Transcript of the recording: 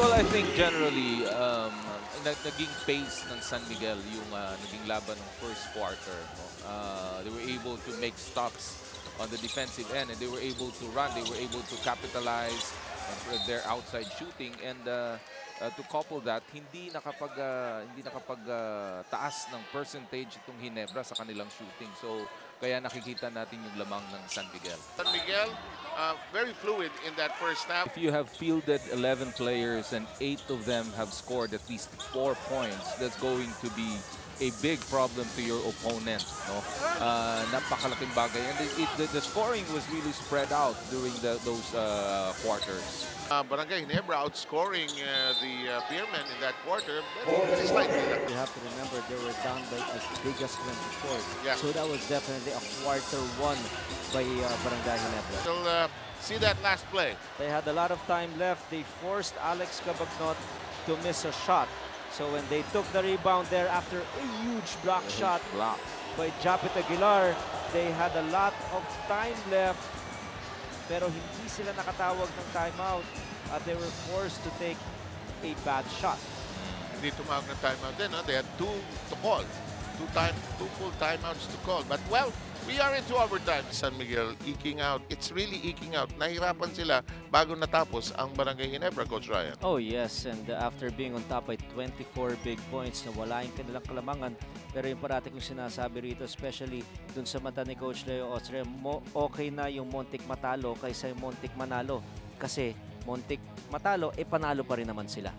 Well, I think generally, um, nag naging pace ng San Miguel yung uh, naging laban ng first quarter. Uh, they were able to make stops on the defensive end and they were able to run. They were able to capitalize on their outside shooting and uh, uh, to couple that, hindi nakapag uh, hindi nakapag uh, taas ng percentage itong Hinebra sa kanilang shooting. So kaya nakikita natin yung lamang ng San Miguel. San Miguel, uh, very fluid in that first half. If you have fielded 11 players and 8 of them have scored at least 4 points, that's going to be a big problem to your opponent. No? Uh, napakalaking bagay. And it, it, the, the scoring was really spread out during the, those uh, quarters. Uh, Barangay Ginebra outscoring uh, the uh, Beermen in that quarter, but slightly. You have to remember they were down by as big as 24. Yeah. So that was definitely a quarter one by uh, Barangay Ginebra. We'll uh, see that last play. They had a lot of time left. They forced Alex Cabagnot to miss a shot. So when they took the rebound there after a huge block shot Block. by Japit Aguilar, they had a lot of time left. Pero hindi sila nakatawag ng timeout at they were forced to take a bad shot. Hindi tumawag ng timeout din. Huh? They had two to call. Two, time, two full timeouts to call. But well, we are into overtime. San Miguel eking out. It's really eking out. Nahirapan sila bago natapos ang Barangay Ginebra, Coach Ryan. Oh yes, and after being on top by 24 big points na wala yung kanilang kalamangan, pero yung parati kong sinasabi rito, especially dun sa mata ni Coach Leo Ostre, mo, okay na yung Montik matalo kaysa yung Montik manalo. Kasi Montik matalo, eh panalo pa rin naman sila.